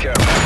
careful.